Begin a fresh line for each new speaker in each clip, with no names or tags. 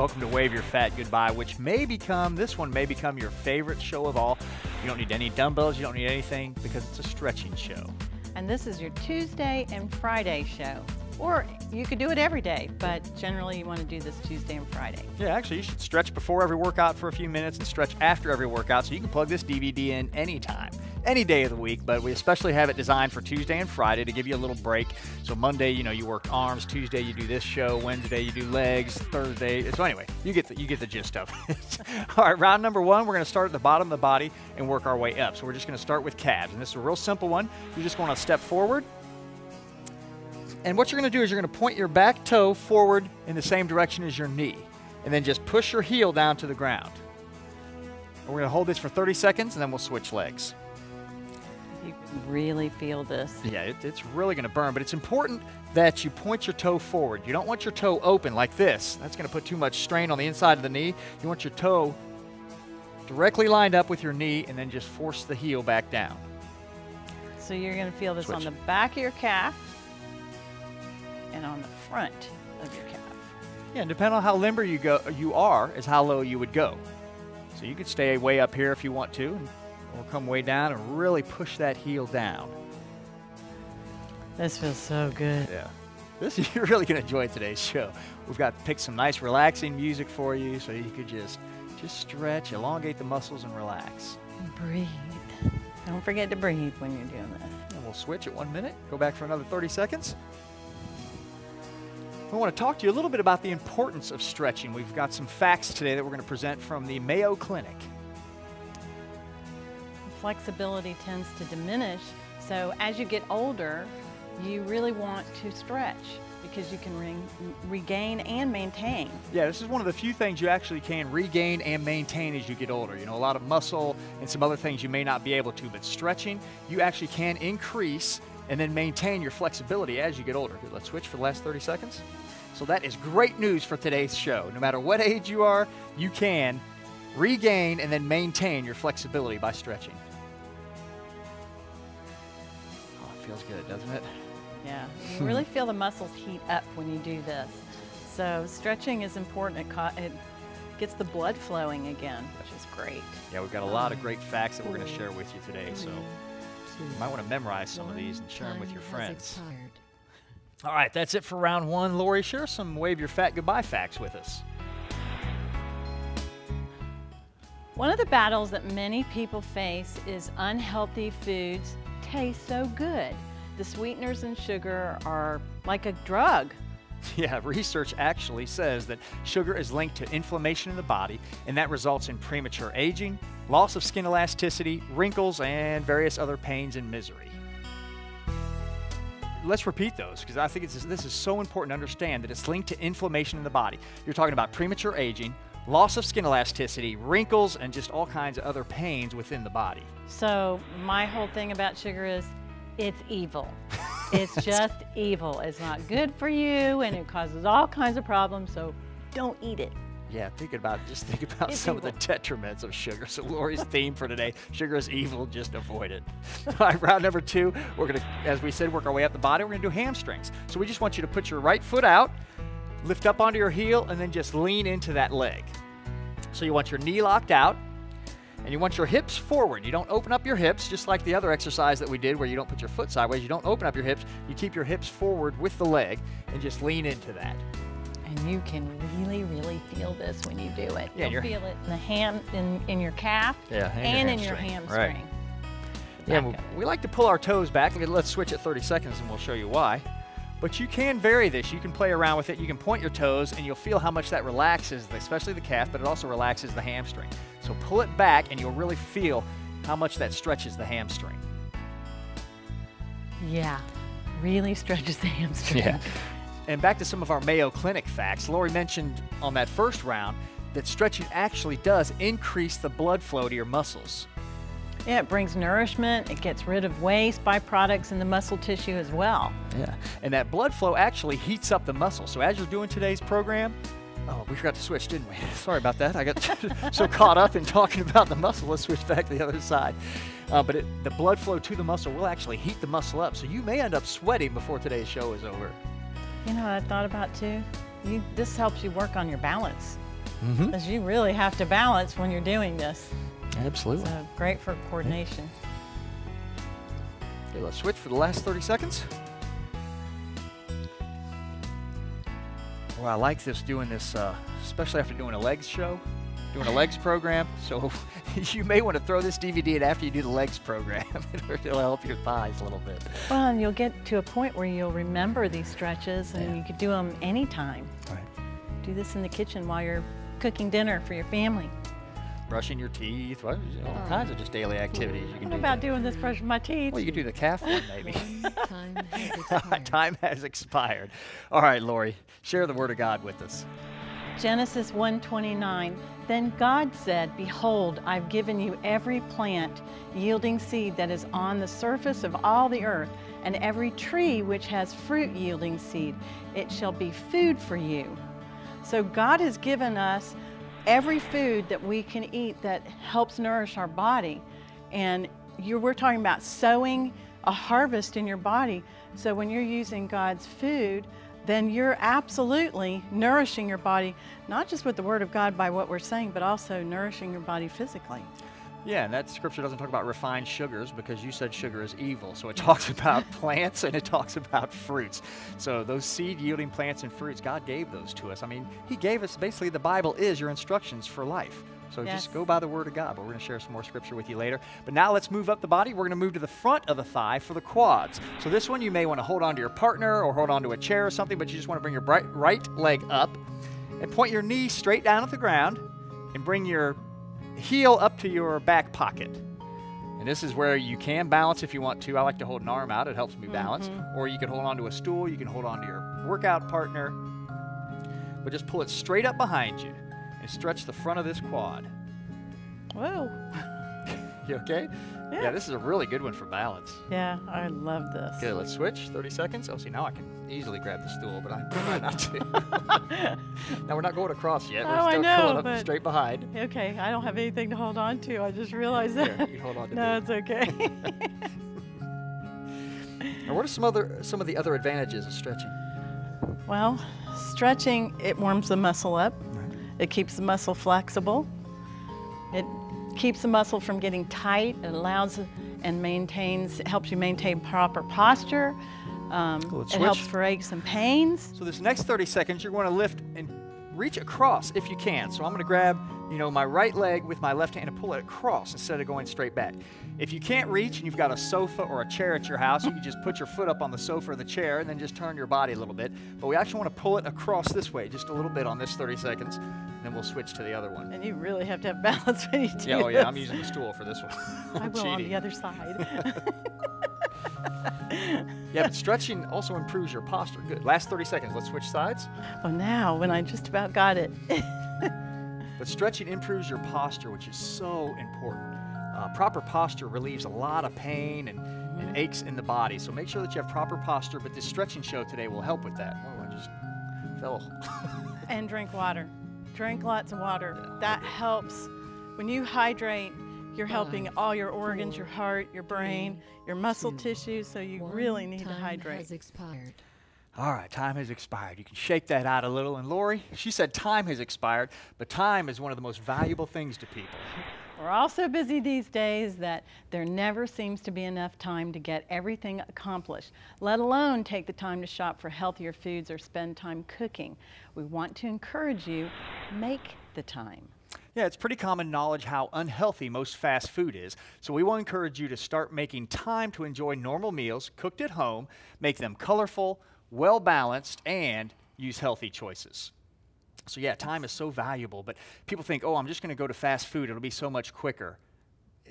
Welcome to Wave Your Fat Goodbye, which may become, this one may become your favorite show of all. You don't need any dumbbells, you don't need anything because it's a stretching show.
And this is your Tuesday and Friday show. Or you could do it every day, but generally you want to do this Tuesday and Friday.
Yeah, actually, you should stretch before every workout for a few minutes and stretch after every workout so you can plug this DVD in anytime, any day of the week. But we especially have it designed for Tuesday and Friday to give you a little break. So Monday, you know, you work arms. Tuesday, you do this show. Wednesday, you do legs. Thursday. So anyway, you get the, you get the gist of it. All right, round number one, we're going to start at the bottom of the body and work our way up. So we're just going to start with calves, and this is a real simple one. You're just going to step forward and what you're going to do is you're going to point your back toe forward in the same direction as your knee. And then just push your heel down to the ground. We're going to hold this for 30 seconds and then we'll switch legs.
Really feel this.
Yeah, it, it's really going to burn, but it's important that you point your toe forward. You don't want your toe open like this. That's going to put too much strain on the inside of the knee. You want your toe directly lined up with your knee and then just force the heel back down.
So you're going to feel this
Switch.
on the back of your calf and on the front of your calf.
Yeah, and depending on how limber you go, you are, is how low you would go. So you could stay way up here if you want to, and- or come way down and really push that heel down.
This feels so good.
Yeah. This you're really gonna enjoy today's show. We've got picked some nice relaxing music for you, so you could just just stretch, elongate the muscles, and relax.
Breathe. Don't forget to breathe when you're doing this.
And we'll switch at one minute. Go back for another 30 seconds. We want to talk to you a little bit about the importance of stretching. We've got some facts today that we're going to present from the Mayo Clinic.
Flexibility tends to diminish, so as you get older, you really want to stretch because you can re- regain and maintain.
Yeah, this is one of the few things you actually can regain and maintain as you get older. You know, a lot of muscle and some other things you may not be able to, but stretching, you actually can increase and then maintain your flexibility as you get older. Let's switch for the last 30 seconds. So that is great news for today's show. No matter what age you are, you can regain and then maintain your flexibility by stretching. Oh, it feels good, doesn't it?
Yeah, you really feel the muscles heat up when you do this. So stretching is important. It, ca- it gets the blood flowing again, which is great.
Yeah, we've got a lot of um, great facts that we're going to share with you today. So you might want to memorize some of these and share them with your friends. All right, that's it for round one. Lori, share some wave your fat goodbye facts with us.
One of the battles that many people face is unhealthy foods taste so good. The sweeteners and sugar are like a drug.
Yeah, research actually says that sugar is linked to inflammation in the body, and that results in premature aging, loss of skin elasticity, wrinkles, and various other pains and misery. Let's repeat those because I think it's, this is so important to understand that it's linked to inflammation in the body. You're talking about premature aging, loss of skin elasticity, wrinkles, and just all kinds of other pains within the body.
So my whole thing about sugar is it's evil. It's just evil. It's not good for you and it causes all kinds of problems, so don't eat it.
Yeah, think about just think about
It's
some of the detriments of sugar. So Lori's theme for today: sugar is evil. Just avoid it. All right, round number two. We're gonna, as we said, work our way up the body. We're gonna do hamstrings. So we just want you to put your right foot out, lift up onto your heel, and then just lean into that leg. So you want your knee locked out, and you want your hips forward. You don't open up your hips, just like the other exercise that we did, where you don't put your foot sideways. You don't open up your hips. You keep your hips forward with the leg, and just lean into that.
And you can really, really feel this when you do it.
Yeah,
You'll feel it in the ham, in, in your calf,
Yeah,
and, in your hamstring.
Right. Yeah, we, we like to pull our toes back. Let- Let's switch at 30 seconds and we'll show you why. But you can vary this. You can play around with it. You can point your toes and you'll feel how much that relaxes, especially the calf, but it also relaxes the hamstring. So pull it back and you'll really feel how much that stretches the hamstring.
Yeah, really stretches the hamstring.
Yeah. And back to some of our Mayo Clinic facts. Lori mentioned on that first round that stretching actually does increase the blood flow to your muscles.
Yeah, it brings nourishment. It gets rid of waste byproducts in the muscle tissue as well.
Yeah. And that blood flow actually heats up the muscle. So as you're doing today's program, oh, we forgot to switch, didn't we? Sorry about that. I got so caught up in talking about the muscle. Let's switch back to the other side. Uh, but it, the blood flow to the muscle will actually heat the muscle up. So you may end up sweating before today's show is over.
You know what I thought about too? You, this helps you work on your balance.
Mm-hmm.
Because you really have to balance when you're doing this.
Absolutely.
So great for coordination.
Okay, let's switch for the last 30 seconds. Well, I like this doing this, uh, especially after doing a legs show, doing a legs program. So you may want to throw this DVD in after you do the legs program. It'll help your thighs a little bit.
Well, and you'll get to a point where you'll remember these stretches and
Yeah.
you could do them anytime.
Right.
Do this in the kitchen while you're cooking dinner for your family.
Brushing your teeth, well, all oh. kinds of just daily activities you can
What
do.
about
there.
doing this brushing my teeth?
Well, you could do the calf one maybe.
Time has.
Time has expired. All right, Lori, share the word of God with us.
Genesis 1:29 Then God said, Behold, I've given you every plant yielding seed that is on the surface of all the earth, and every tree which has fruit yielding seed. It shall be food for you. So God has given us every food that we can eat that helps nourish our body. And you we're talking about sowing a harvest in your body. So when you're using God's food, then you're absolutely nourishing your body, not just with the Word of God by what we're saying, but also nourishing your body physically.
Yeah, and that scripture doesn't talk about refined sugars because you said sugar is evil. So it talks about plants and it talks about fruits. So those seed yielding plants and fruits, God gave those to us. I mean, He gave us basically the Bible is your instructions for life. So
Yes.
just go by the Word of God. But we're going to share some more scripture with you later. But now let's move up the body. We're going to move to the front of the thigh for the quads. So this one you may want to hold on to your partner or hold on to a chair or something, but you just want to bring your right leg up and point your knee straight down at the ground and bring your heel up to your back pocket. And this is where you can balance if you want to. I like to hold an arm out, it helps me balance. Mm-hmm. Or you can hold on to a stool, you can hold on to your workout partner. But just pull it straight up behind you and stretch the front of this quad.
Whoa.
You okay?
Yeah.
this is a really good one for balance.
Yeah, I love this.
Okay, let's switch. 30 seconds. Oh, see, now I can easily grab the stool, but I try not to. now we're not going across yet. We're
Oh, I
still
know,
pulling up straight behind.
Okay, I don't have anything to hold on to. I just realized
Here,
that.
you hold on to
no, it's okay.
Now, what are some other some of the other advantages of stretching?
well, stretching, it warms the muscle up.
Right.
It keeps the muscle flexible. It keeps the muscle from getting tight. It allows and maintains, helps you maintain proper posture. Um, it helps for aches and pains.
So this next 30 seconds, you're going to lift and reach across if you can. So I'm going to grab, you know, my right leg with my left hand and pull it across instead of going straight back. If you can't reach and you've got a sofa or a chair at your house, you can just put your foot up on the sofa or the chair and then just turn your body a little bit. But we actually want to pull it across this way, just a little bit on this 30 seconds, and then we'll switch to the other one.
And you really have to have balance when you do
Yeah, oh yeah, I'm using the stool for this one.
I will on the other side.
Yeah, but stretching also improves your posture. Good. Last 30 seconds. Let's switch sides.
well, now when I just about got it.
But stretching improves your posture, which is so important. Uh, proper posture relieves a lot of pain and, and aches in the body. So make sure that you have proper posture. But this stretching show today will help with that. Oh, I just fell.
and drink water. Drink lots of water. That helps. When you hydrate, you're helping
Five,
all your organs, your heart, your brain, your muscle
two,
tissue, so you
One
really need to hydrate.
has expired.
All right, time has expired. You can shake that out a little. And Lori, she said time has expired, but time is one of the most valuable things to people.
We're all so busy these days that there never seems to be enough time to get everything accomplished, let alone take the time to shop for healthier foods or spend time cooking. We want to encourage you, make the time.
Yeah, it's pretty common knowledge how unhealthy most fast food is. So we will encourage you to start making time to enjoy normal meals cooked at home, make them colorful, well balanced, and use healthy choices. So yeah, time is so valuable, but people think, "Oh, I'm just going to go to fast food. It'll be so much quicker."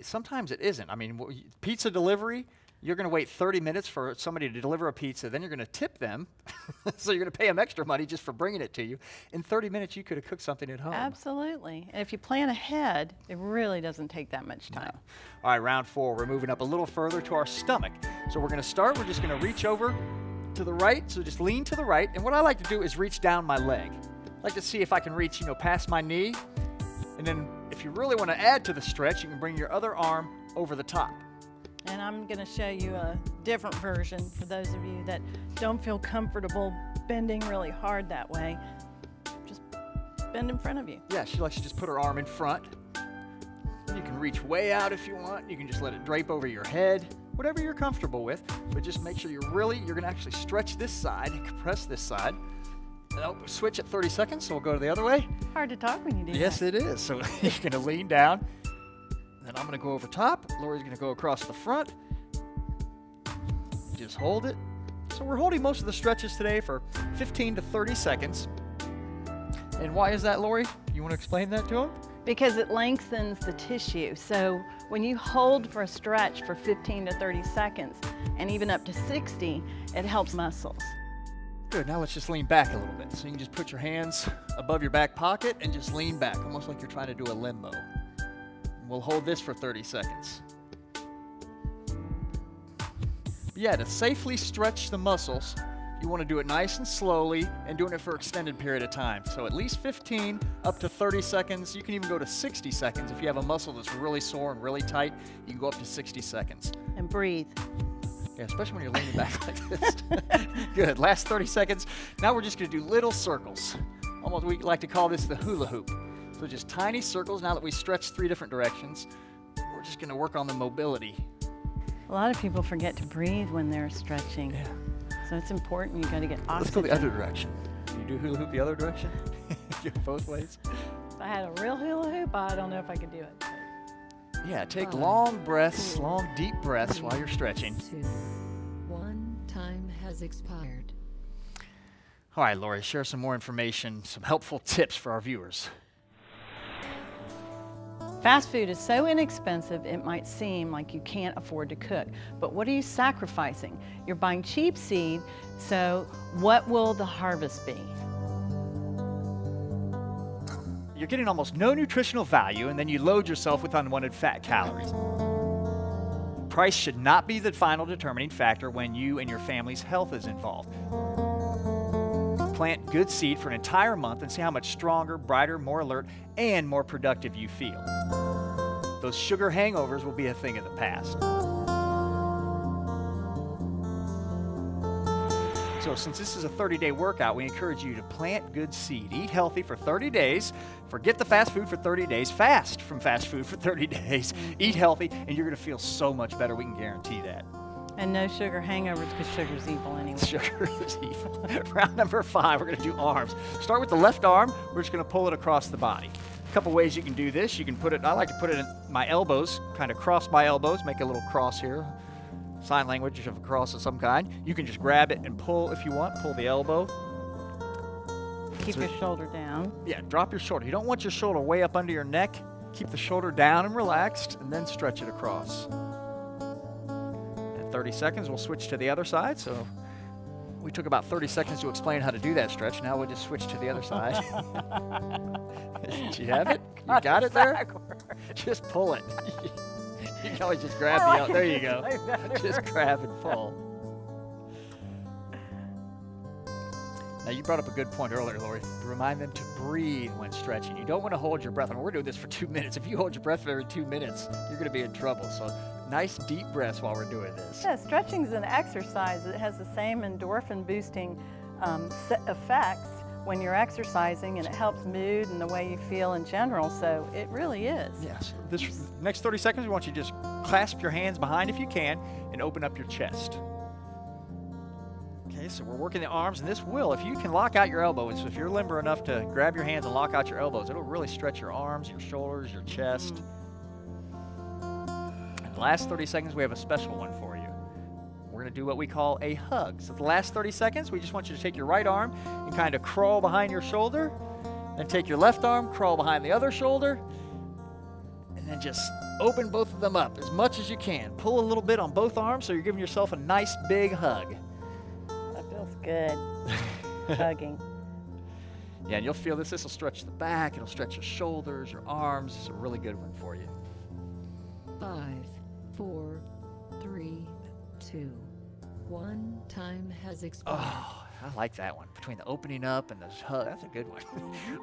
Sometimes it isn't. I mean, pizza delivery, you're going to wait 30 minutes for somebody to deliver a pizza, then you're going to tip them. so you're going to pay them extra money just for bringing it to you. In 30 minutes, you could have cooked something at home.
Absolutely. And if you plan ahead, it really doesn't take that much time.
All right, round four. We're moving up a little further to our stomach. So we're going to start. We're just going to reach over to the right. So just lean to the right. And what I like to do is reach down my leg. I like to see if I can reach, you know, past my knee. And then if you really want to add to the stretch, you can bring your other arm over the top.
And I'm going to show you a different version for those of you that don't feel comfortable bending really hard that way. Just bend in front of you.
Yeah, she likes to just put her arm in front. You can reach way out if you want. You can just let it drape over your head, whatever you're comfortable with. But just make sure you're really, you're gonna actually stretch this side, compress this side. Oh, switch at 30 seconds, so we'll go to the other way.
Hard to talk when you do
Yes,
that.
it is. So you're gonna lean down. Then I'm gonna go over top. Lori's gonna go across the front. Just hold it. So we're holding most of the stretches today for 15 to 30 seconds. And why is that, Lori? You want to explain that to him?
Because it lengthens the tissue. So when you hold for a stretch for 15 to 30 seconds and even up to 60, it helps muscles.
Good. Now let's just lean back a little bit. So you can just put your hands above your back pocket and just lean back, almost like you're trying to do a limbo. We'll hold this for 30 seconds. Yeah, to safely stretch the muscles, you want to do it nice and slowly and doing it for extended period of time. So at least 15 up to 30 seconds. You can even go to 60 seconds. If you have a muscle that's really sore and really tight, you can go up to 60 seconds.
And breathe.
Yeah, especially when you're leaning back like this. Good. Last 30 seconds. Now we're just going to do little circles. Almost, we like to call this the hula hoop. So just tiny circles. Now that we stretched three different directions, we're just going to work on the mobility.
A lot of people forget to breathe when they're stretching.
Yeah.
So it's important. You got to get
Let's
oxygen.
go the other direction. You do hula hoop the other direction? do both ways?
If I had a real hula hoop, I don't know if I could do it.
Yeah, take
Five,
long breaths,
four,
long deep breaths while you're stretching.
Two. One time has expired.
All right, Lori, share some more information, some helpful tips for our viewers.
Fast food is so inexpensive, it might seem like you can't afford to cook. But what are you sacrificing? You're buying cheap seed, so what will the harvest be?
You're getting almost no nutritional value, and then you load yourself with unwanted fat calories. Price should not be the final determining factor when you and your family's health is involved. Plant good seed for an entire month and see how much stronger, brighter, more alert, and more productive you feel. Those sugar hangovers will be a thing of the past. So, since this is a 30 day workout, we encourage you to plant good seed. Eat healthy for 30 days. Forget the fast food for 30 days. Fast from fast food for 30 days. Eat healthy, and you're going to feel so much better. We can guarantee that.
And no sugar hangovers because sugar's evil anyway.
Sugar is evil. Round number five, we're going to do arms. Start with the left arm. We're just going to pull it across the body. A couple ways you can do this. You can put it, I like to put it in my elbows, kind of cross my elbows, make a little cross here. Sign language of a cross of some kind. You can just grab it and pull if you want. Pull the elbow.
Keep
So-
your shoulder down.
Yeah, drop your shoulder. You don't want your shoulder way up under your neck. Keep the shoulder down and relaxed, and then stretch it across. At 30 seconds, we'll switch to the other side. So we took about 30 seconds to explain how to do that stretch. Now we'll just switch to the other side. Did you have it? You got it there? Just pull it. you can always just grab the. el- There you go. Just grab and pull. Now you brought up a good point earlier, Lori. Remind them to breathe when stretching. You don't want to hold your breath. I mean, we're doing this for two minutes. If you hold your breath for every two minutes, you're going to be in trouble. So nice deep breaths while we're doing this.
Yeah, stretching is an exercise. It has the same endorphin boosting um, effects when you're exercising, and it helps mood and the way you feel in general. So it really is.
Yes. This next 30 seconds, we want you to just clasp your hands behind if you can and open up your chest. Okay, so we're working the arms, and this will, if you can lock out your elbows, if you're limber enough to grab your hands and lock out your elbows, it'll really stretch your arms, your shoulders, your chest. And the last 30 seconds, we have a special one for you. We're going to do what we call a hug. So the last 30 seconds, we just want you to take your right arm and kind of crawl behind your shoulder, then take your left arm, crawl behind the other shoulder, and then just open both of them up as much as you can. Pull a little bit on both arms so you're giving yourself a nice big hug.
That feels good. Hugging.
Yeah, and you'll feel this. This will stretch the back, it'll stretch your shoulders, your arms. It's a really good one for you.
Five, four, three, two, one. Time has expired.
Oh, I like that one. Between the opening up and the hug, that's a good one.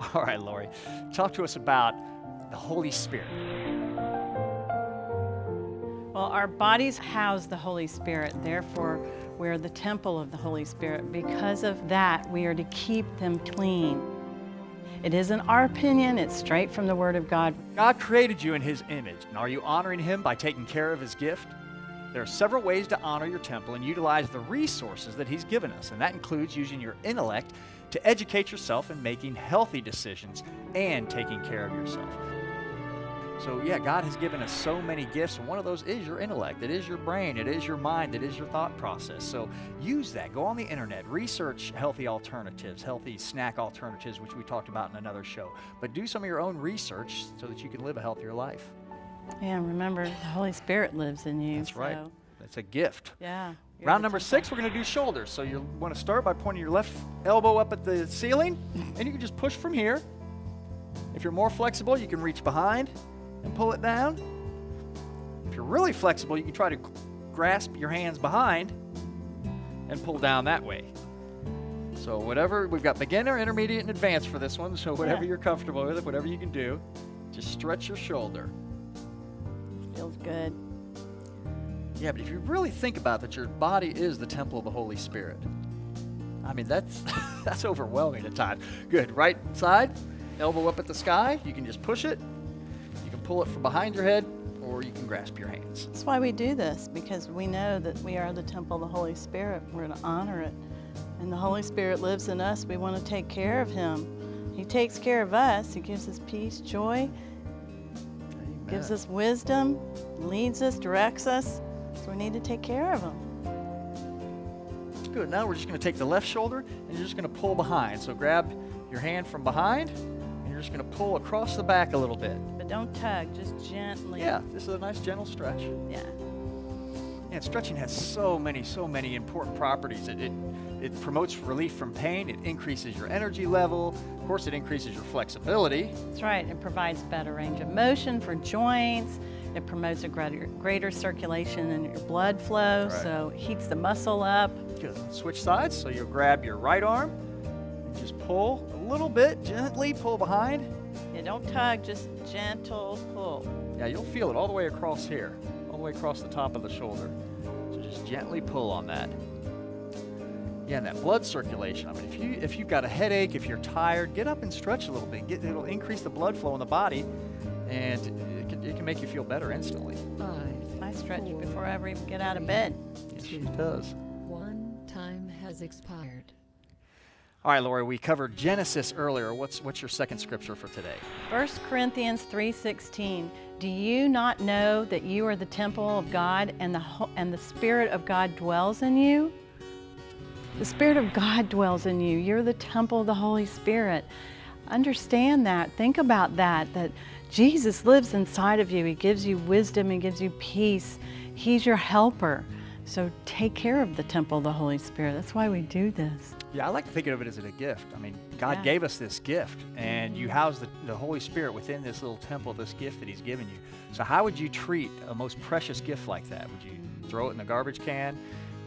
All right, Lori, talk to us about the Holy Spirit.
Well, our bodies house the Holy Spirit. Therefore, We're the temple of the Holy Spirit. Because of that, we are to keep them clean. It isn't our opinion, it's straight from the Word of God.
God created you in His image, and are you honoring Him by taking care of His gift? There are several ways to honor your temple and utilize the resources that He's given us, and that includes using your intellect to educate yourself and making healthy decisions and taking care of yourself. So, yeah, God has given us so many gifts, and one of those is your intellect. It is your brain, it is your mind, it is your thought process. So, use that. Go on the internet, research healthy alternatives, healthy snack alternatives, which we talked about in another show. But do some of your own research so that you can live a healthier life.
Yeah, and remember, the Holy Spirit lives in you.
That's right.
so,
That's a gift.
Yeah.
Round number six, we're going to do shoulders. So you want to start by pointing your left elbow up at the ceiling, and you can just push from here. If you're more flexible, you can reach behind and pull it down. If you're really flexible, you can try to grasp your hands behind and pull down that way. So whatever, we've got beginner, intermediate, and advanced for this one. So whatever
Yeah.
you're comfortable with, whatever you can do, just stretch your shoulder.
Feels good.
Yeah, but if you really think about that, your body is the temple of the Holy Spirit. I mean, that's that's overwhelming at times. Good. Right side, elbow up at the sky. You can just push it. Pull it from behind your head, or you can grasp your hands.
That's why we do this, because we know that we are the temple of the Holy Spirit. We're to honor it. And the Holy Spirit lives in us. We want to take care of Him. He takes care of us. He gives us peace, joy, gives us wisdom, leads us, directs us. So we need to take care of Him.
Good. Now we're just going to take the left shoulder and you're just going to pull behind. So grab your hand from behind, and you're just going to pull across the back a little bit.
But don't tug, just gently.
Yeah, this is a nice gentle stretch.
Yeah.
And stretching has so many, so many important properties. It, it, it promotes relief from pain, it increases your energy level, of course, it increases your flexibility.
That's right. It provides better range of motion for joints. It promotes a greater, greater circulation in your blood flow,
Right.
so it heats the muscle up.
Good. Switch sides. So you'll grab your right arm, and just pull a little bit, gently pull behind.
Yeah, don't tug, just gentle pull.
Yeah, you'll feel it all the way across here, all the way across the top of the shoulder. So just gently pull on that. Yeah, and that blood circulation. I mean, if you if you've got a headache, if you're tired, get up and stretch a little bit. Get, it'll increase the blood flow in the body, and it can, it can make you feel better instantly.
Five,
I stretch
Four,
before I ever even get out of bed.
Yes, she does.
one time has expired.
All right, Lori, we covered Genesis earlier. What's what's your second scripture for today?
1 Corinthians 3:16 Do you not know that you are the temple of God and the and the spirit of God dwells in you? The spirit of God dwells in you. You're the temple of the Holy Spirit. Understand that. Think about that that Jesus lives inside of you. He gives you wisdom, he gives you peace. He's your helper. So take care of the temple of the Holy Spirit. That's why we do this.
Yeah, I like to think of it as a gift. I mean, God
Yeah.
gave us this gift, and you house the, the Holy Spirit within this little temple, this gift that He's given you. So, how would you treat a most precious gift like that? Would you throw it in the garbage can?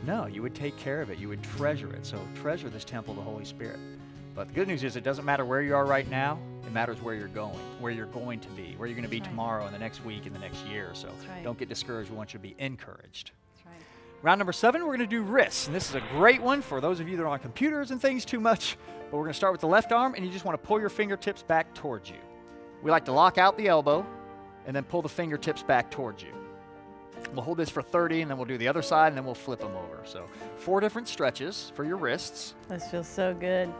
No, you would take care of it. You would treasure it. So, treasure this temple of the Holy Spirit. But the good news is, it doesn't matter where you are right now. It matters where you're going, where you're going to be, where you're going to be
right.
tomorrow, and the next week, and the next year. So,
right.
don't get discouraged. We want you to be encouraged. Round number seven, we're going to do wrists. And this is a great one for those of you that are on computers and things too much. But we're going to start with the left arm, and you just want to pull your fingertips back towards you. We like to lock out the elbow and then pull the fingertips back towards you. We'll hold this for 30, and then we'll do the other side, and then we'll flip them over. So, four different stretches for your wrists.
This feels so good.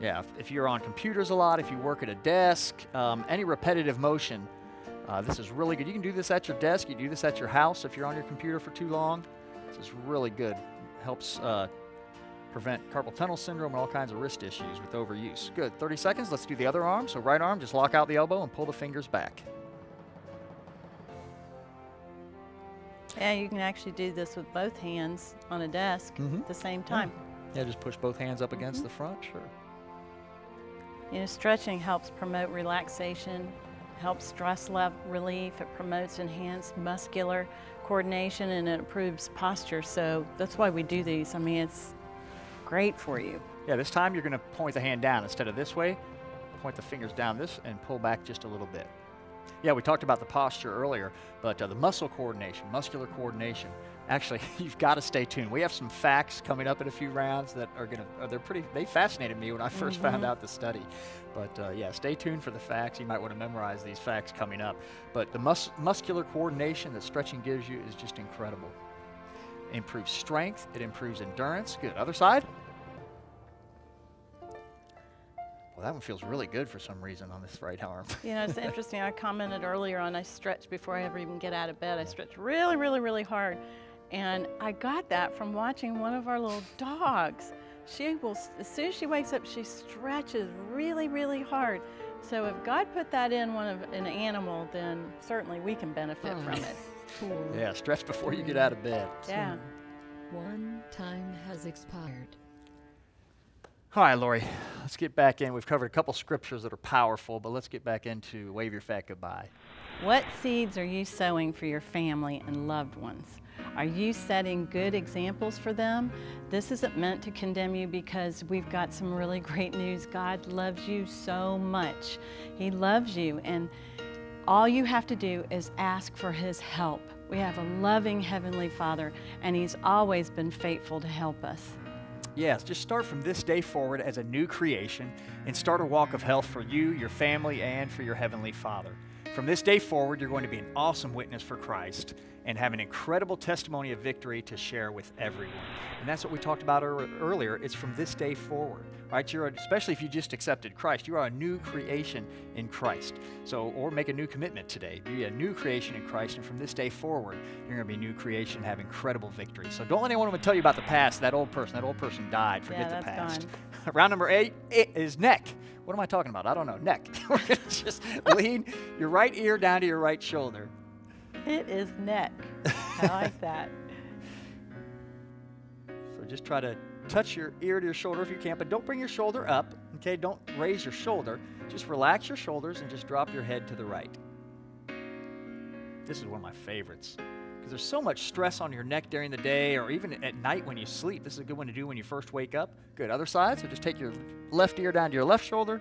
Yeah, if, if you're on computers a lot, if you work at a desk, um, any repetitive motion, uh, this is really good. You can do this at your desk. You do this at your house if you're on your computer for too long. This is really good. Helps uh, prevent carpal tunnel syndrome and all kinds of wrist issues with overuse. Good. 30 seconds. Let's do the other arm. So right arm, just lock out the elbow and pull the fingers back.
Yeah, you can actually do this with both hands on a desk
Mhm.
at the same time.
Yeah, just push both hands up against the front. Sure.
You know, stretching helps promote relaxation, helps stress level relief, it promotes enhanced muscular coordination, and it improves posture. So that's why we do these. I mean, it's great for you.
Yeah, this time you're going to point the hand down instead of this way. Point the fingers down this and pull back just a little bit. Yeah, we talked about the posture earlier, but uh, the muscle coordination, muscular coordination, actually, you've got to stay tuned. We have some facts coming up in a few rounds that are going to, they're pretty, they fascinated me when I 1st
Mm-hmm.
found out the study. But uh, yeah, stay tuned for the facts. You might want to memorize these facts coming up. But the mus- muscular coordination that stretching gives you is just incredible. improves strength, it improves endurance. Good. Other side. Well, that one feels really good for some reason on this right arm.
You know, it's interesting. I commented earlier on I stretch before I ever even get out of bed. I stretch really, really, really hard. And I got that from watching one of our little dogs. She will, as soon as she wakes up, she stretches really, really hard. So if God put that in one of an animal, then certainly we can benefit from mm. it.
Four.
yeah, stretch before you get out of bed.
Yeah. Hmm.
One time has expired.
All right, Lori, let's get back in. We've covered a couple scriptures that are powerful, but let's get back into Wave Your Fat Goodbye.
What seeds are you sowing for your family and loved ones? Are you setting good examples for them? This isn't meant to condemn you because we've got some really great news. God loves you so much. He loves you, and all you have to do is ask for His help. We have a loving Heavenly Father, and He's always been faithful to help us.
Yes, just start from this day forward as a new creation and start a walk of health for you, your family, and for your Heavenly Father. From this day forward, you're going to be an awesome witness for Christ and have an incredible testimony of victory to share with everyone. And that's what we talked about ear- earlier. It's from this day forward, right? You're a, especially if you just accepted Christ, you are a new creation in Christ. So, or make a new commitment today. Be a new creation in Christ, and from this day forward, you're going to be a new creation, and have incredible victory. So, don't let anyone tell you about the past. That old person, that old person died. Forget
Yeah,
the past. Round number eight is neck. What am I talking about? I don't know. Neck. We're going to just lean your right ear down to your right shoulder.
It is neck. I like that.
So just try to touch your ear to your shoulder if you can, but don't bring your shoulder up. Okay, don't raise your shoulder. Just relax your shoulders and just drop your head to the right. This is one of my favorites because there's so much stress on your neck during the day or even at night when you sleep. This is a good one to do when you first wake up. Good. Other side. So just take your left ear down to your left shoulder.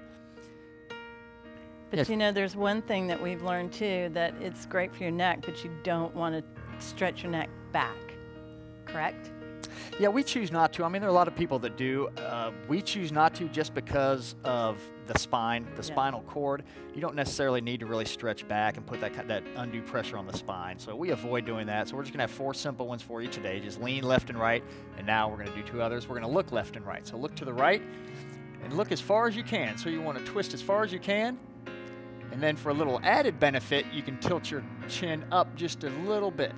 But
Yes.
you know, there's one thing that we've learned too that it's great for your neck, but you don't want to stretch your neck back. Correct?
Yeah, we choose not to. I mean, there are a lot of people that do. Uh, we choose not to just because of the spine, the
Yeah.
spinal cord. You don't necessarily need to really stretch back and put that that undue pressure on the spine. So we avoid doing that. So we're just gonna have four simple ones for you today. Just lean left and right, and now we're gonna do two others. We're gonna look left and right. So look to the right, and look as far as you can. So you want to twist as far as you can. And then for a little added benefit, you can tilt your chin up just a little bit.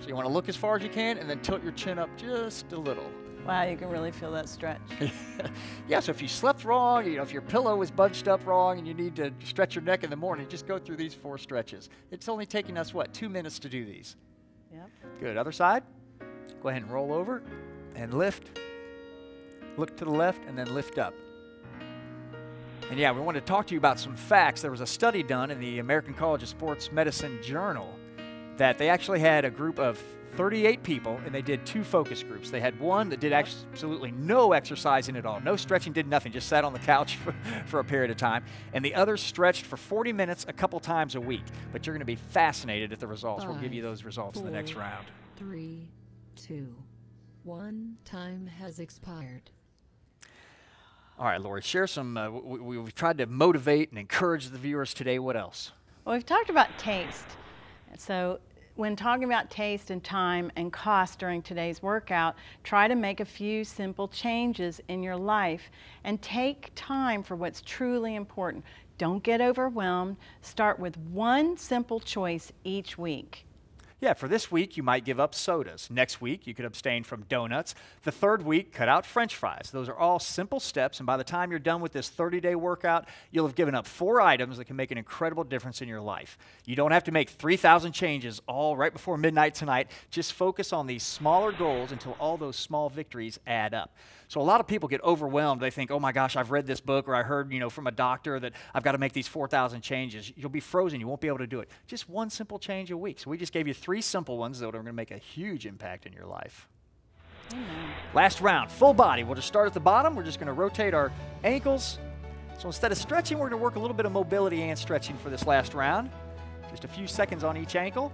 So you want to look as far as you can and then tilt your chin up just a little.
Wow, you can really feel that stretch.
yeah, so if you slept wrong, you know, if your pillow was bunched up wrong and you need to stretch your neck in the morning, just go through these four stretches. It's only taking us, what, two minutes to do these.
Yep.
Good. Other side. Go ahead and roll over and lift. Look to the left and then lift up. And yeah, we wanted to talk to you about some facts. There was a study done in the American College of Sports Medicine Journal that they actually had a group of 38 people and they did two focus groups. They had one that did absolutely no exercising at all, no stretching, did nothing, just sat on the couch for, for a period of time. And the other stretched for 40 minutes a couple times a week. But you're going to be fascinated at the results. We'll give you those results in the next round.
Three, two, one time has expired.
All right, Lori, share some. Uh, we, we, we've tried to motivate and encourage the viewers today. What else?
Well, we've talked about taste. So, when talking about taste and time and cost during today's workout, try to make a few simple changes in your life and take time for what's truly important. Don't get overwhelmed. Start with one simple choice each week.
Yeah, for this week, you might give up sodas. Next week, you could abstain from donuts. The third week, cut out french fries. Those are all simple steps, and by the time you're done with this 30 day workout, you'll have given up four items that can make an incredible difference in your life. You don't have to make 3,000 changes all right before midnight tonight. Just focus on these smaller goals until all those small victories add up. So a lot of people get overwhelmed. They think, "Oh my gosh, I've read this book or I heard, you know, from a doctor that I've got to make these 4,000 changes." You'll be frozen. You won't be able to do it. Just one simple change a week. So we just gave you three simple ones that are going to make a huge impact in your life. Last round, full body. We'll just start at the bottom. We're just going to rotate our ankles. So instead of stretching, we're going to work a little bit of mobility and stretching for this last round. Just a few seconds on each ankle.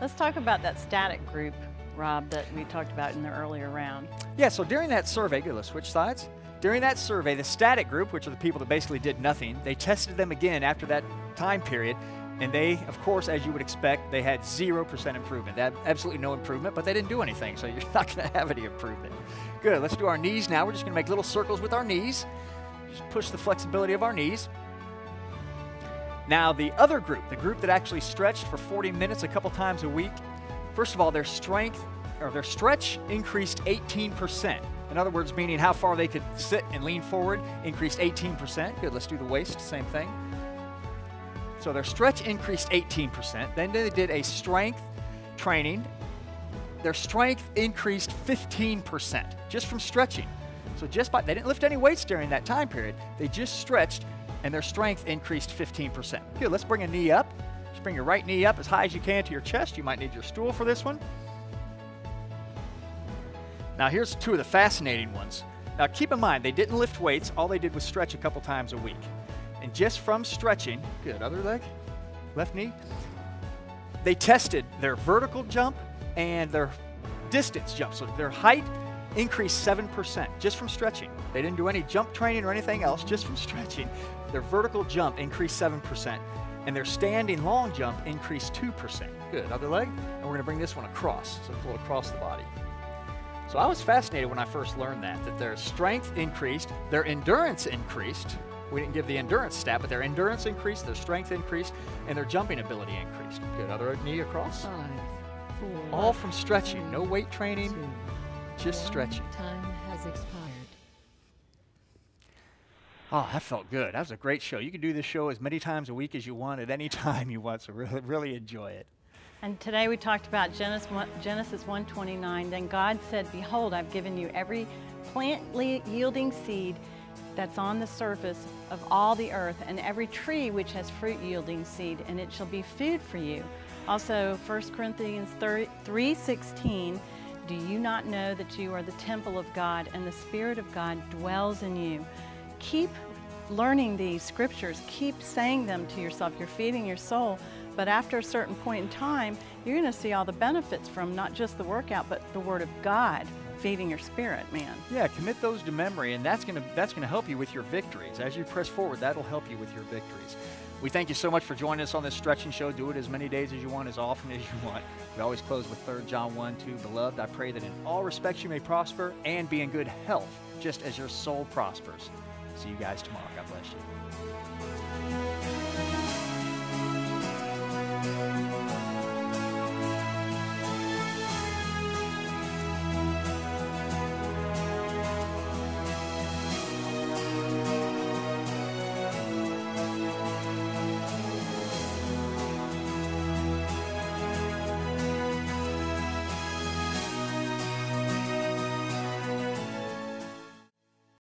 Let's talk about that static group Rob, that we talked about in the earlier round.
Yeah, so during that survey, let's switch sides. During that survey, the static group, which are the people that basically did nothing, they tested them again after that time period, and they, of course, as you would expect, they had 0% improvement. They had absolutely no improvement, but they didn't do anything, so you're not going to have any improvement. Good, let's do our knees now. We're just going to make little circles with our knees. Just push the flexibility of our knees. Now, the other group, the group that actually stretched for 40 minutes a couple times a week, first of all, their strength or their stretch increased 18%. In other words, meaning how far they could sit and lean forward increased 18%. Good, let's do the waist, same thing. So their stretch increased 18%. Then they did a strength training. Their strength increased 15% just from stretching. So just by, they didn't lift any weights during that time period. They just stretched and their strength increased 15%. Good, let's bring a knee up. Bring your right knee up as high as you can to your chest. You might need your stool for this one. Now here's two of the fascinating ones. Now keep in mind, they didn't lift weights. All they did was stretch a couple times a week. And just from stretching, good, other leg, left knee, they tested their vertical jump and their distance jump. So their height increased 7% just from stretching. They didn't do any jump training or anything else, just from stretching. Their vertical jump increased 7%, and their standing long jump increased 2%. Good, other leg. And we're gonna bring this one across, so pull it across the body. So I was fascinated when I first learned that, that their strength increased, their endurance increased. We didn't give the endurance stat, but their endurance increased, their strength increased, and their jumping ability increased. Good, other knee across.
Five, four,
All from stretching, no weight training,
two,
just
one.
stretching.
Time has expired.
Oh, that felt good. That was a great show. You can do this show as many times a week as you want at any time you want, so really, really enjoy it.
And today we talked about Genesis 1, Genesis 1:29. Then God said, "Behold, I've given you every plant yielding seed that's on the surface of all the earth, and every tree which has fruit yielding seed, and it shall be food for you." Also, 1 Corinthians 3:16. Do you not know that you are the temple of God, and the Spirit of God dwells in you? Keep learning these scriptures. Keep saying them to yourself. You're feeding your soul. But after a certain point in time, you're going to see all the benefits from not just the workout, but the Word of God feeding your spirit, man.
Yeah, commit those to memory, and that's gonna that's gonna help you with your victories. As you press forward, that'll help you with your victories. We thank you so much for joining us on this stretching show. Do it as many days as you want, as often as you want. We always close with 3 John 1 2. Beloved, I pray that in all respects you may prosper and be in good health, just as your soul prospers. See you guys tomorrow. You.